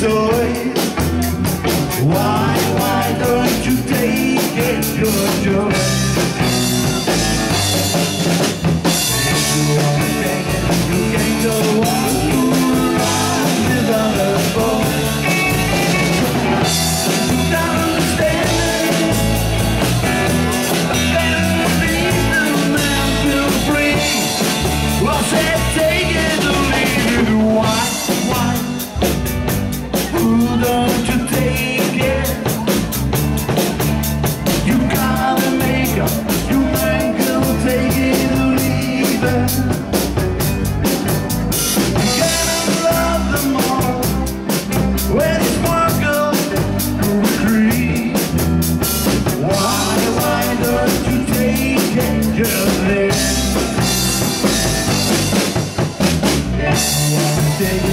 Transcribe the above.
soy Why, why don't you take it your joy? Day